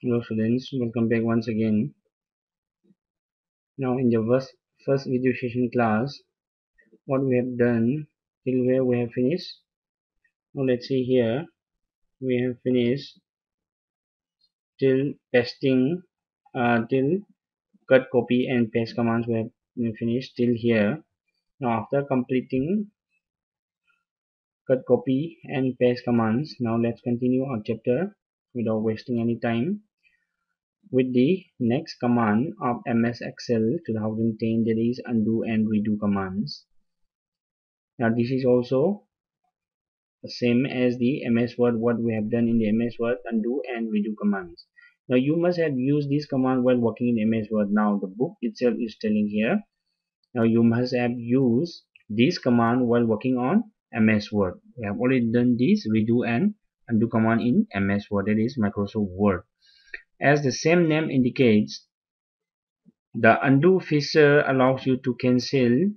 Hello students, welcome back once again. Now in the first, first video session class, what we have done till where we have finished. Now let's see here, we have finished till pasting, uh, till cut, copy and paste commands we have finished till here. Now after completing cut, copy and paste commands, now let's continue our chapter without wasting any time with the next command of MS Excel 2010 that is undo and redo commands. Now this is also the same as the MS Word what we have done in the MS Word undo and redo commands. Now you must have used this command while working in MS Word. Now the book itself is telling here. Now you must have used this command while working on MS Word. We have already done this redo and undo command in MS Word that is Microsoft Word. As the same name indicates, the undo feature allows you to cancel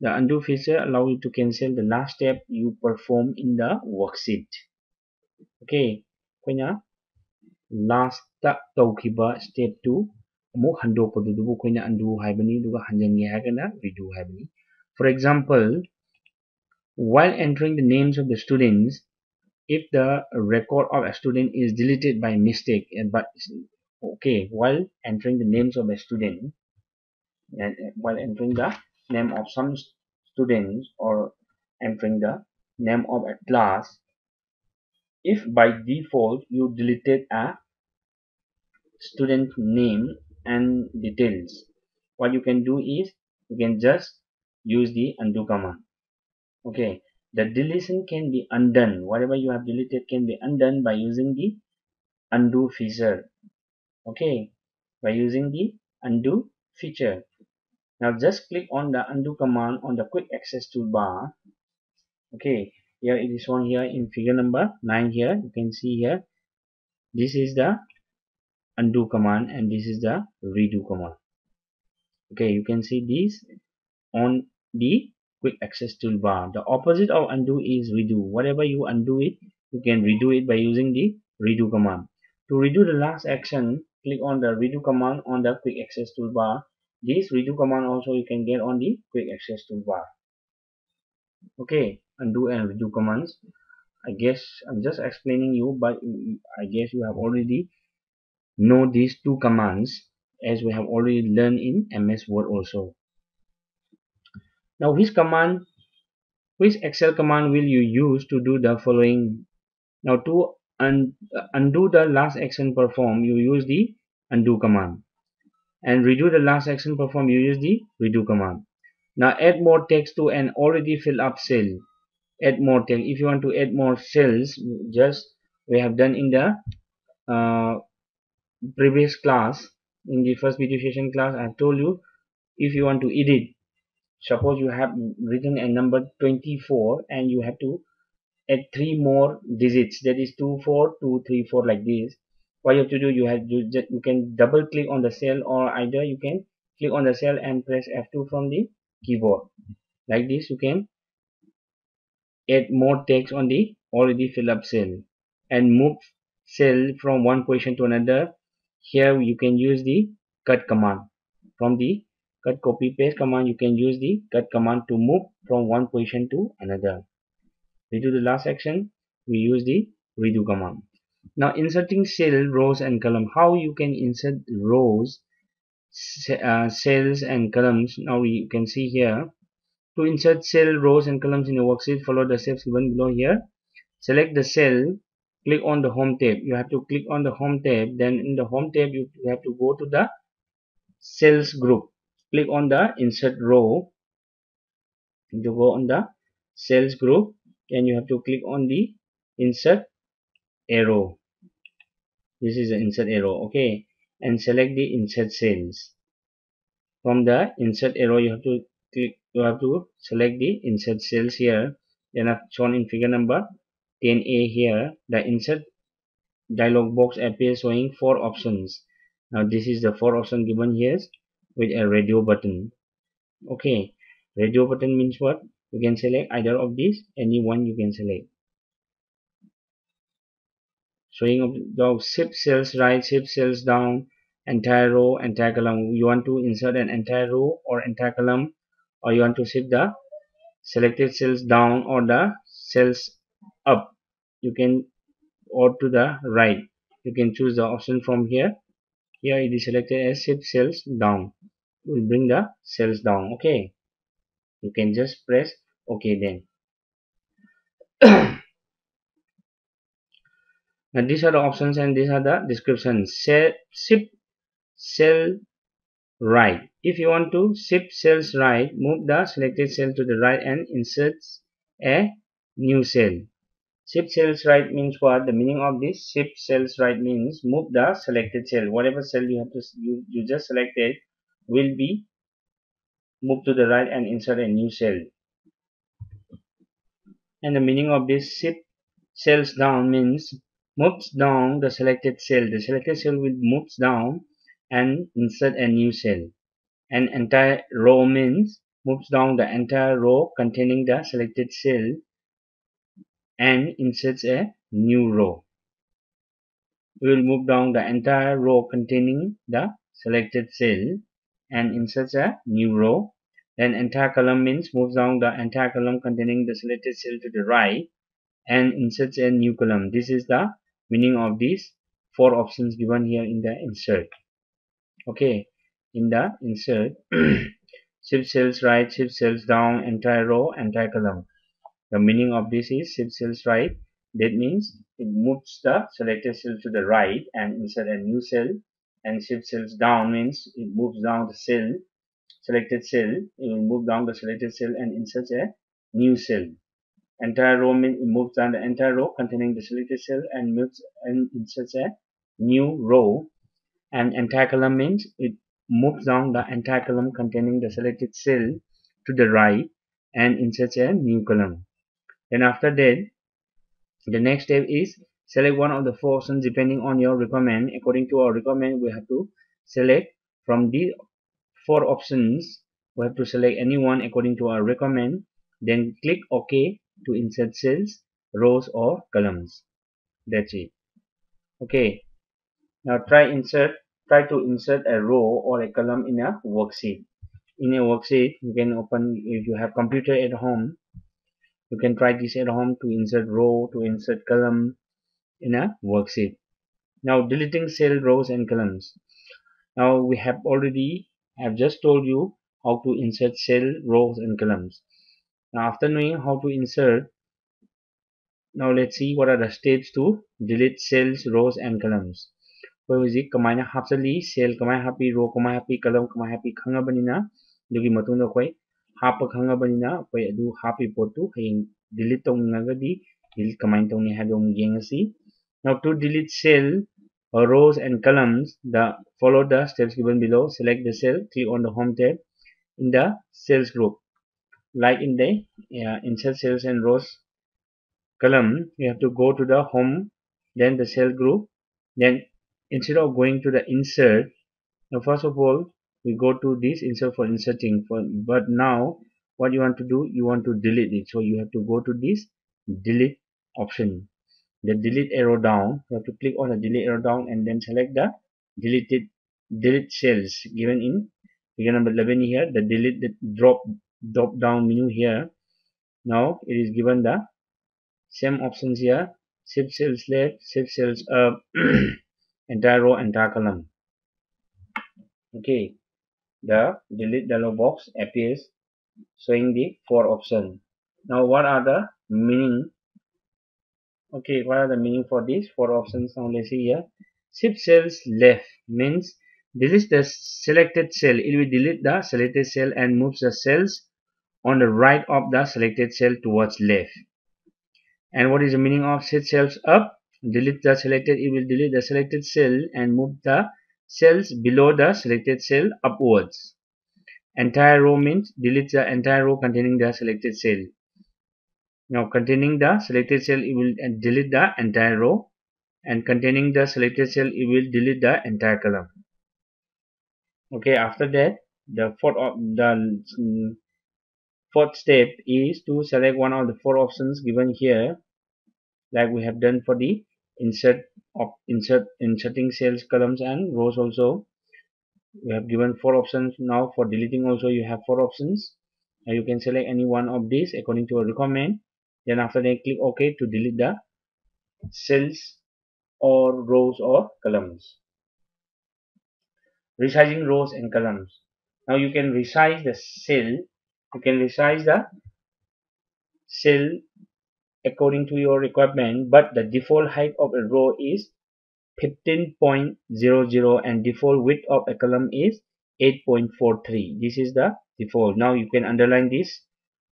the undo feature allows you to cancel the last step you perform in the worksheet. Okay, koina last ta tawkiba step 2 amuk hando padu dubu koina undo haibani duga hanjangi haigana redo haibani. For example, while entering the names of the students, if the record of a student is deleted by mistake eh, but okay while entering the names of a student and eh, while entering the name of some students or entering the name of a class if by default you deleted a student name and details what you can do is you can just use the undo command. Okay the deletion can be undone. Whatever you have deleted can be undone by using the undo feature. Okay? By using the undo feature. Now just click on the undo command on the quick access toolbar. Okay? Here it is shown here in figure number 9 here. You can see here this is the undo command and this is the redo command. Okay? You can see this on the quick access toolbar. The opposite of undo is redo. Whatever you undo it you can redo it by using the redo command. To redo the last action click on the redo command on the quick access toolbar. This redo command also you can get on the quick access toolbar. Okay undo and redo commands. I guess i'm just explaining you but i guess you have already know these two commands as we have already learned in ms word also now which command which excel command will you use to do the following. Now to un undo the last action performed you use the undo command. And redo the last action performed you use the redo command. Now add more text to an already filled up cell. Add more text. If you want to add more cells just we have done in the uh, previous class in the first video session class i have told you if you want to edit suppose you have written a number 24 and you have to add three more digits. That is 2 4 2 3 4 like this. What you have to do you have to just you can double click on the cell or either you can click on the cell and press f2 from the keyboard. Like this you can add more text on the already filled up cell and move cell from one position to another. Here you can use the cut command from the cut copy paste command you can use the cut command to move from one position to another. Redo the last action we use the redo command. Now inserting cell rows and column. How you can insert rows uh, cells and columns? Now you can see here. To insert cell rows and columns in a worksheet follow the steps given below here. Select the cell click on the home tab. You have to click on the home tab. Then in the home tab you have to go to the cells group click on the insert row. You go on the cells group and you have to click on the insert arrow. This is the insert arrow okay? And select the insert cells from the insert arrow you have to click you have to select the insert cells here. Then I've shown in figure number 10a here the insert dialog box appears showing four options. Now this is the four option given here with a radio button. Okay radio button means what? You can select either of these any one you can select. Showing the shift cells right shift cells down entire row entire column. You want to insert an entire row or entire column or you want to shift the selected cells down or the cells up. You can or to the right. You can choose the option from here here it is selected as shift cells down. Will bring the cells down okay? You can just press ok then. Now these are the options and these are the descriptions. Shift cell right. If you want to shift cells right move the selected cell to the right and insert a new cell shift cells right means what? The meaning of this shift cells right means move the selected cell. Whatever cell you have to you, you just selected will be moved to the right and insert a new cell. And the meaning of this shift cells down means moves down the selected cell. The selected cell will moves down and insert a new cell. An entire row means moves down the entire row containing the selected cell and inserts a new row. We will move down the entire row containing the selected cell and inserts a new row. Then entire column means moves down the entire column containing the selected cell to the right and inserts a new column. This is the meaning of these four options given here in the insert. Okay, in the insert, shift cells right, shift cells down, entire row, entire column. The meaning of this is shift cells right. That means it moves the selected cell to the right and insert a new cell. And shift cells down means it moves down the cell, selected cell. It will move down the selected cell and insert a new cell. Entire row means it moves down the entire row containing the selected cell and moves and inserts a new row. And entire column means it moves down the entire column containing the selected cell to the right and inserts a new column. Then after that, the next step is select one of the four options depending on your requirement. According to our requirement, we have to select from the four options. We have to select any one according to our requirement. Then click OK to insert cells, rows or columns. That's it. Okay. Now try insert. Try to insert a row or a column in a worksheet. In a worksheet, you can open if you have computer at home you can try this at home to insert row, to insert column in a worksheet. Now deleting cell rows and columns. Now we have already, I have just told you how to insert cell rows and columns. Now after knowing how to insert, now let's see what are the steps to delete cells, rows and columns. ꯑꯩꯈꯣꯏ ꯍꯧꯖꯤꯛ ꯀꯃꯥꯏꯅ ꯍꯥꯞꯆꯜꯂꯤ ꯁꯦꯜ ꯀꯃꯥꯏꯅ ꯍꯥꯞꯄꯤ ꯔꯣ ꯀꯃꯥꯏꯅ ꯍꯥꯞꯄꯤ column ꯀꯃꯥꯏꯅ ꯍꯥꯞꯄꯤ ꯈꯪꯉꯕꯅꯤꯅ ꯑꯗꯨꯒꯤ ꯃꯇꯨꯡꯗ ꯑꯩꯈꯣꯏ ꯍꯥꯞꯄ ꯈꯪꯉꯕꯅꯤꯅ ꯑꯩꯈꯣꯏ ꯑꯗꯨ ꯍꯥꯞꯄꯤ ꯄꯣꯠꯇꯨ ꯍꯌꯦꯡ ꯗꯤꯂꯤꯠ ꯇꯧꯅꯤꯡꯉꯒꯗꯤ ꯗꯤꯂꯤꯠ ꯀꯃꯥꯏꯅ ꯇꯧꯅꯤ ꯍꯥꯏꯕꯗꯨ ꯑꯃꯨꯛ ꯌꯦꯡꯉꯁꯤ now to delete cell or rows and columns the follow the steps given below select the cell click on the home tab in the cells group like in the uh, insert cells and rows column you have to go to the home then the cell group then instead of going to the insert now first of all we go to this insert for inserting for but now what you want to do you want to delete it. So you have to go to this delete option. The delete arrow down you have to click on the delete arrow down and then select the deleted delete cells given in figure number 11 here. The delete the drop drop down menu here. Now it is given the same options here. Shift cells left shift cells up entire row entire column. Okay the delete dialog box appears showing the four options now what are the meaning? Okay what are the meaning for these four options? Now let's see here. Shift cells left means is the selected cell. It will delete the selected cell and moves the cells on the right of the selected cell towards left. And what is the meaning of shift cells up? Delete the selected it will delete the selected cell and move the cells below the selected cell upwards. Entire row means delete the entire row containing the selected cell. Now containing the selected cell it will delete the entire row and containing the selected cell it will delete the entire column. Okay, after that the fourth the um, fourth step is to select one of the four options given here like we have done for the insert of insert inserting cells columns and rows also. We have given four options now. For deleting also you have four options. Now you can select any one of these according to your requirement. Then after that click ok to delete the cells or rows or columns. Resizing rows and columns. Now you can resize the cell. You can resize the cell according to your requirement but the default height of a row is 15.00 and default width of a column is 8.43 this is the default. Now you can underline this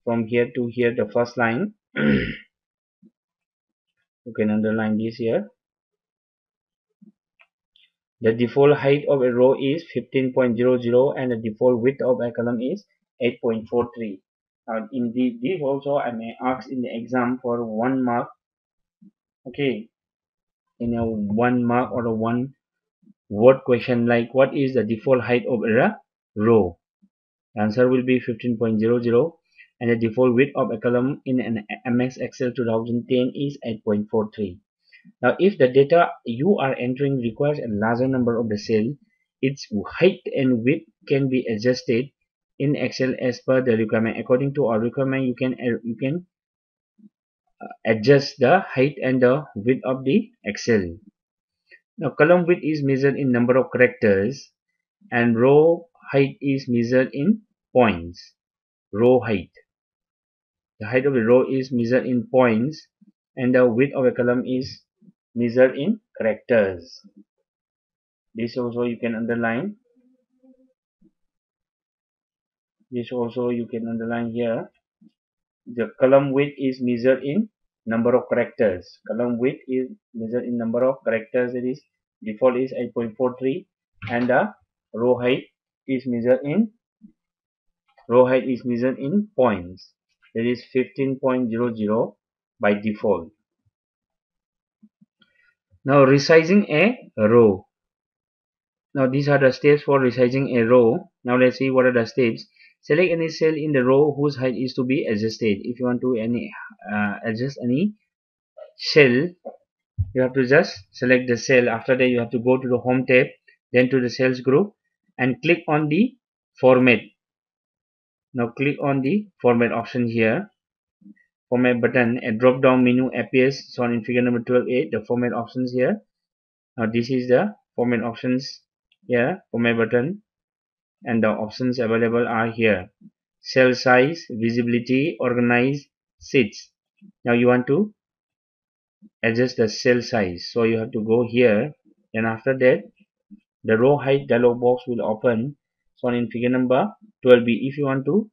from here to here the first line. You can underline this here. The default height of a row is 15.00 and the default width of a column is 8.43 now in the, this also I may ask in the exam for one mark. Okay. In a one mark or a one word question like what is the default height of a row? Answer will be 15.00 and the default width of a column in an MS Excel 2010 is 8.43 now if the data you are entering requires a larger number of the cell its height and width can be adjusted in Excel as per the requirement according to our requirement you can you can uh, adjust the height and the width of the Excel. Now column width is measured in number of characters and row height is measured in points. Row height. The height of the row is measured in points and the width of a column is measured in characters. This also you can underline. This also you can underline here the column width is measured in number of characters. Column width is measured in number of characters it is default is 8.43 and the row height is measured in row height is measured in points. That is 15.00 by default. Now resizing a row. Now these are the steps for resizing a row. Now let's see what are the steps select any cell in the row whose height is to be adjusted. If you want to any uh, adjust any cell you have to just select the cell. After that you have to go to the home tab then to the cells group and click on the format. Now click on the format option here. Format button. A drop down menu appears. Shown in figure number 12a the format options here. Now this is the format options here. Format button and the options available are here. Cell size visibility organize sheets now you want to adjust the cell size. So you have to go here. And after that the row height dialog box will open. Shown in figure number 12b if you want to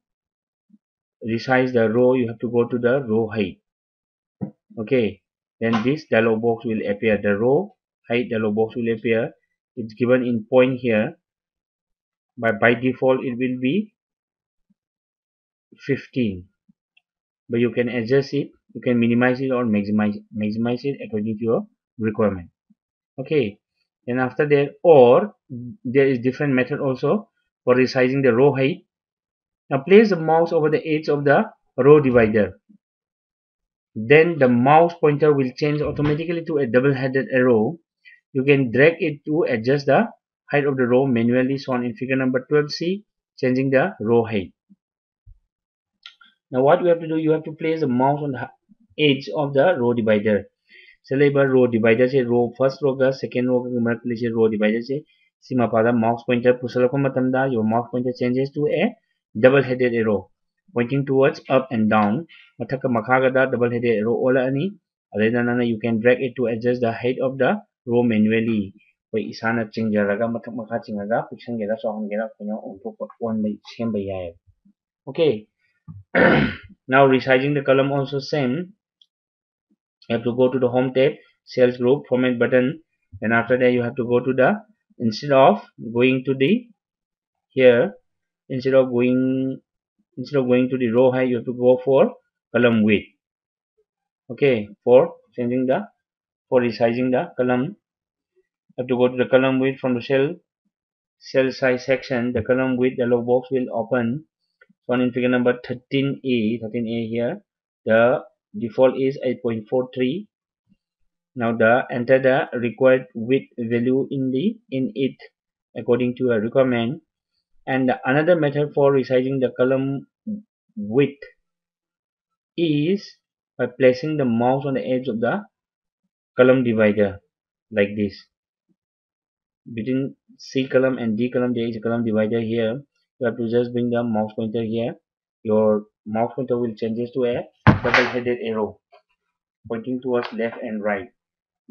resize the row you have to go to the row height. Okay. Then this dialog box will appear. The row height dialog box will appear. It's given in point here by by default it will be 15 but you can adjust it you can minimize it or maximize maximize it according to your requirement. Okay and after that or there is different method also for resizing the row height. Now place the mouse over the edge of the row divider. Then the mouse pointer will change automatically to a double-headed arrow. You can drag it to adjust the height of the row manually shown in figure number 12c changing the row height now what you have to do you have to place the mouse on the edge of the row divider select row divider से row first row का second row का मरकली से row divider से सीमा पादा mouse pointer पुसलको मतमदा your mouse pointer changes to a double headed arrow pointing towards up and down mathaka makagada double headed arrow ola ani adena you can drag it to adjust the height of the row manually okay. Now resizing the column also same. You have to go to the home tab cells group format button. And after that you have to go to the instead of going to the here instead of going instead of going to the row height you have to go for column width. Okay. For changing the for resizing the column have to go to the column width from the cell cell size section. The column width dialog box will open. Shown in figure number 13a 13a here. The default is 8.43 now the enter the required width value in the in it according to a requirement. And another method for resizing the column width is by placing the mouse on the edge of the column divider like this between C column and D column there is a column divider here you have to just bring the mouse pointer here your mouse pointer will changes to a double headed arrow pointing towards left and right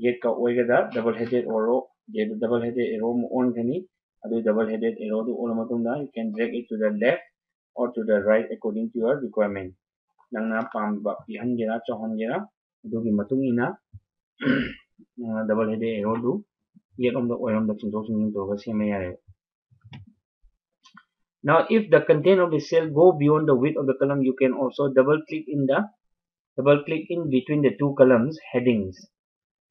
get ka oigada double headed arrow get double headed arrow on kani adu double headed arrow du on matungda you can drag it to the left or to the right according to your requirement nangna pamba pihangera chohangera adugi matungina double headed arrow du now if the content of the cell go beyond the width of the column you can also double click in the double click in between the two columns headings.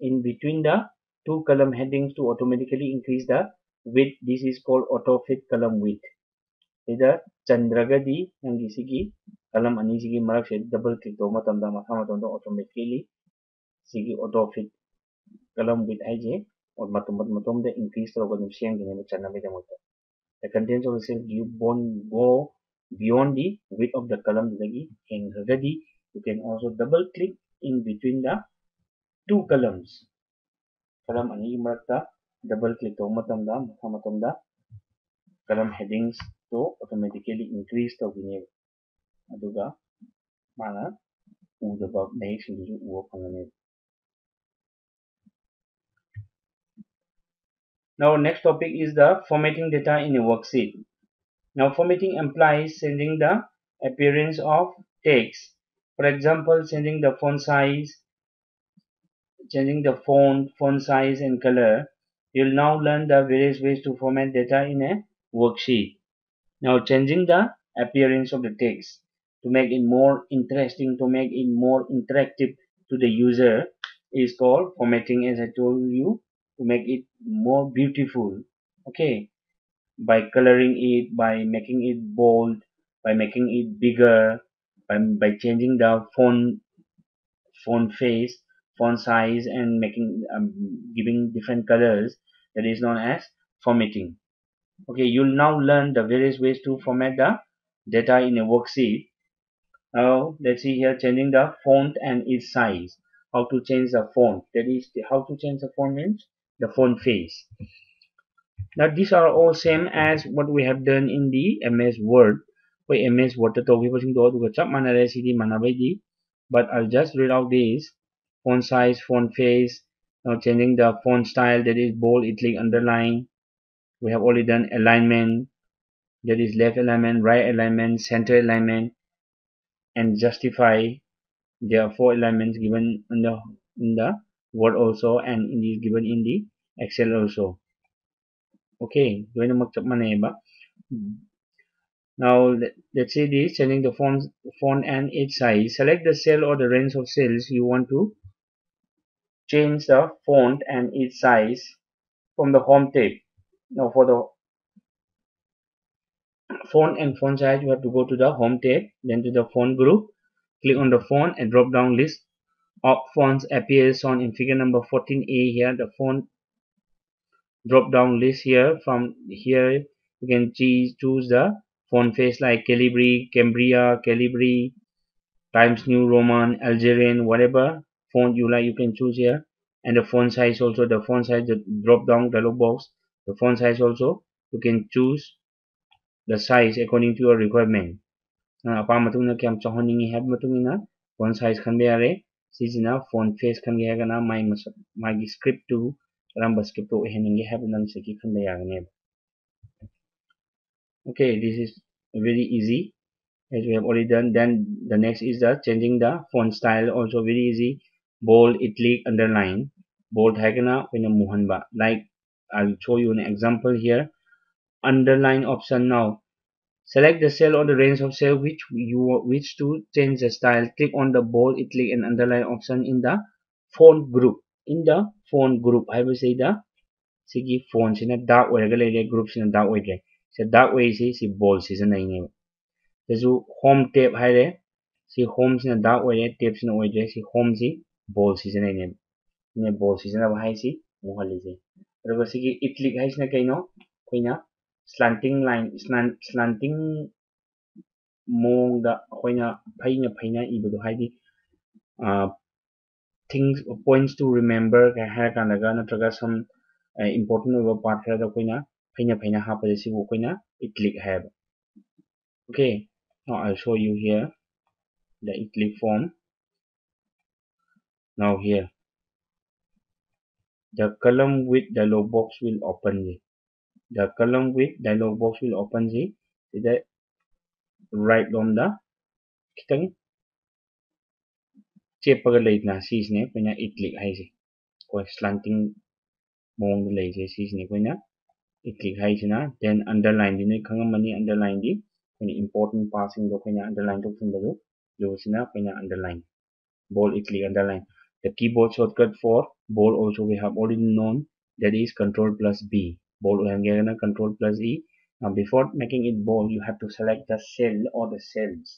In between the two column headings to automatically increase the width this is called auto fit column width. Ida chandragadi nangi sigi column ani sigi marak se double click to matam da matha matam automatically sigi auto fit column width ai je और matum da increase siang gine ne channa bida mota the contents of the cell you won't go beyond the width of the column and ragadi you can also double click in between the two columns column ani marakta double click to matamda matha matamda column headings to automatically increase to gine aduga mana udaba mayek sindu uwa phangane now next topic is the formatting data in a worksheet. Now formatting implies changing the appearance of text. For example changing the font size changing the font, font size and color, you'll now learn the various ways to format data in a worksheet. Now changing the appearance of the text to make it more interesting, to make it more interactive to the user is called formatting as I told you to make it more beautiful. Okay, by coloring it, by making it bold, by making it bigger, by, by changing the font font face font size and making um, giving different colors that is known as formatting. Okay you'll now learn the various ways to format the data in a worksheet. Now let's see here changing the font and its size. How to change the font. That is how to change the font means the font face. Now these are all same as what we have done in the ms word. We ms word but i'll just read out these font size font face now changing the font style that is bold italic underline. We have already done alignment that is left alignment right alignment center alignment and justify there are four elements given in the in the word also and in the given in the excel also. Okay now let, let's say this changing the font font and its size. Select the cell or the range of cells you want to change the font and its size from the home tab now for the font and font size you have to go to the home tab then to the font group click on the font and drop down list. Of fonts appears on in figure number 14a here. The font drop down list here. From here you can choose the font face like calibri cambria calibri times new roman algerian whatever font you like you can choose here. And the font size also the font size the drop down dialog box the font size also you can choose the size according to your requirement. Ah, Apa matungna kyam chahonningi have matungina font size khanbe yare sijina font face khange hagana my my script to script to heninge have nang seki khanbe yagane okay this is very easy. As we have already done then the next is the changing the font style also very easy. Bold italic underline. Bold hagana when muhanba like i'll show you an example here. Underline option now. Select the cell or the range of cell which you wish to change the style. Click on the bold italic and underline option in the font group in the font group i will say the sigi font sina dark oiraga lele group sina dark oidre se dark way si si bold si sina inge tesu home tab haire si home sina dark oire tab sina oidre si home si bold si sina inge ꯅꯦ ball ꯁꯤꯖꯤꯟꯅꯕ ꯍꯥꯏꯁꯤ ꯃꯨꯍꯜꯂꯤꯁꯦ ꯑꯗꯨꯒ ꯁꯤꯒꯤ ꯏꯇ꯭ꯂꯤꯛ ꯍꯥꯏꯁꯤꯅ ꯀꯩꯅꯣ ꯑꯩꯈꯣꯏꯅ slanting line slanting ꯃꯑꯣꯡꯗ ꯑꯩꯈꯣꯏꯅ ꯐꯩꯅ ꯐꯩꯅ ꯏꯕꯗꯣ ꯍꯥꯏꯗꯤ things points to remember ka ha kanaga natraga some eh, important over part of the koina phaina phaina ha pa si wo koina italic have okay now i'll show you here the italic form. Now here the column width dialog box will open the the column width dialog box will open the the right on the kitang ꯆꯦꯞꯄꯒ ꯂꯩꯗꯅ ꯁꯤꯁꯤꯅꯦ ꯑꯩꯈꯣꯏꯅ ꯏꯇ꯭ꯂꯤꯛ ꯍꯥꯏꯁꯦ ꯑꯩꯈꯣꯏ ꯁ꯭ꯂꯥꯟꯇꯤꯡ ꯃꯑꯣꯡꯗ ꯂꯩꯁꯦ ꯁꯤꯁꯤꯅꯦ ꯑꯩꯈꯣꯏꯅ ꯏꯇ꯭ꯂꯤꯛ ꯍꯥꯏꯁꯤꯅ then ꯑꯟꯗꯔꯂꯥꯏꯟꯗꯤ ꯅꯣꯏ ꯈꯪꯉꯝꯃꯅꯤ ꯑꯟꯗꯔꯂꯥꯏꯟꯗꯤ ꯑꯩꯈꯣꯏꯅ ꯏꯝꯄꯣꯔꯇꯦꯟ ꯄꯥꯔꯠꯁꯤꯡꯗꯣ ꯑꯩꯈꯣꯏꯅ ꯑꯟꯗꯔꯂꯥꯏꯟ ꯇꯧꯁꯤꯟꯕꯗꯣ ꯌꯣꯁꯤꯅ ꯑꯩꯈꯣꯏꯅ underline bold iclic underline the keyboard shortcut for bold also we have already known that is control plus b bold ohangena control plus e now before making it bold you have to select the cell or the cells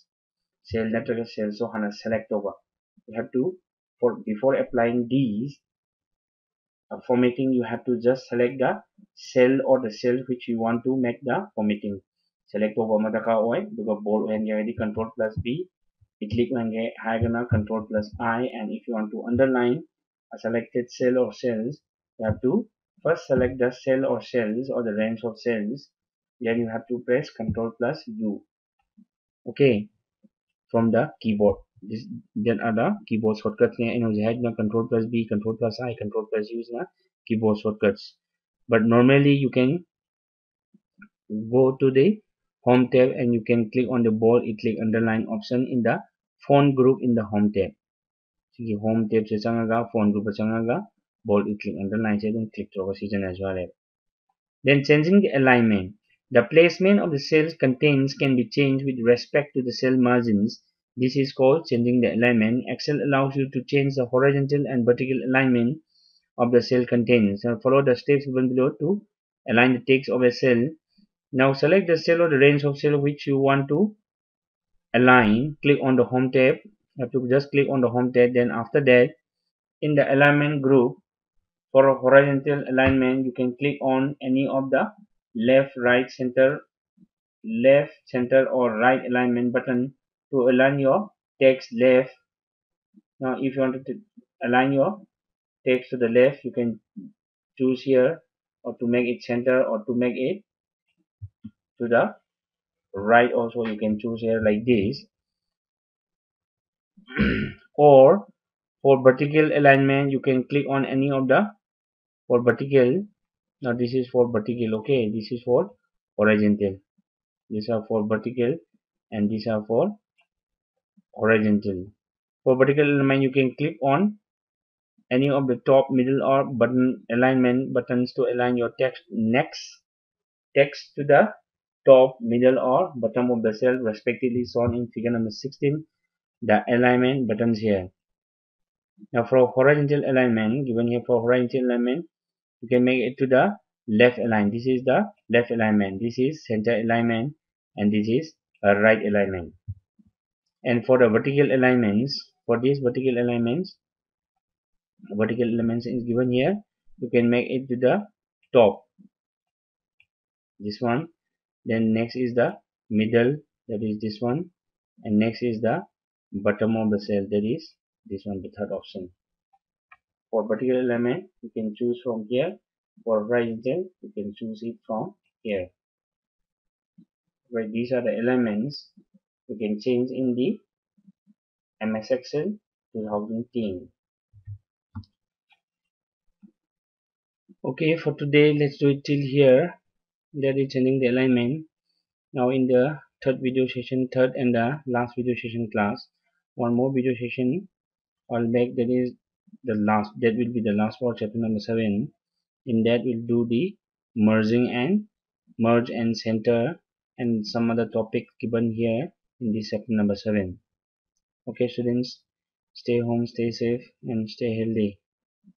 cell that cell so hana select over You have to for before applying these uh, formatting you have to just select the cell or the cell which you want to make the formatting. Select over madaka oy duga bold ohangena control plus b. You click on hagana control plus i and if you want to underline a selected cell or cells you have to first select the cell or cells or the range of cells. Then you have to press control plus u. Okay. From the keyboard then are the keyboard shortcuts हैं इन जहेज में control plus B control plus I control plus use ना keyboard shortcuts but normally you can go to the home tab and you can click on the bold it click underline option in the font group in the home tab ठीक है home tab से चंगा phone group से चंगा ball it click underline से तुम click करोगे season as well then changing the alignment the placement of the cells contents can be changed with respect to the cell margins this is called changing the alignment excel allows you to change the horizontal and vertical alignment of the cell contents and follow the steps given below to align the text of a cell now select the cell or the range of cell which you want to align. Click on the home tab. You have to just click on the home tab. Then after that, in the alignment group, for a horizontal alignment, you can click on any of the left, right, center, left, center or right alignment button to align your text left. Now if you want to align your text to the left, you can choose here or to make it center or to make it to the right also you can choose here like this. Or for vertical alignment you can click on any of the for vertical. Now this is for vertical okay? This is for horizontal. These are for vertical and these are for horizontal for vertical alignment you can click on any of the top middle or button alignment buttons to align your text next text to the top, middle or bottom of the cell respectively shown in figure number 16 the alignment buttons here. Now for horizontal alignment given here for horizontal alignment you can make it to the left align. This is the left alignment. This is center alignment and this is right alignment. And for the vertical alignments for these vertical alignments vertical elements is given here you can make it to the top. This one then next is the middle that is this one and next is the bottom of the cell that is this one the third option. For particular element you can choose from here. For horizontal you can choose it from here. Right these are the elements you can change in the MS Excel 2010 okay for today let's do it till here. That is changing the alignment. Now in the third video session third and the last video session class one more video session I'll make that is the last that will be the last for chapter number seven. In that we'll do the merging and merge and center and some other topic given here in this chapter number seven. Okay students stay home stay safe and stay healthy